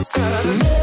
Make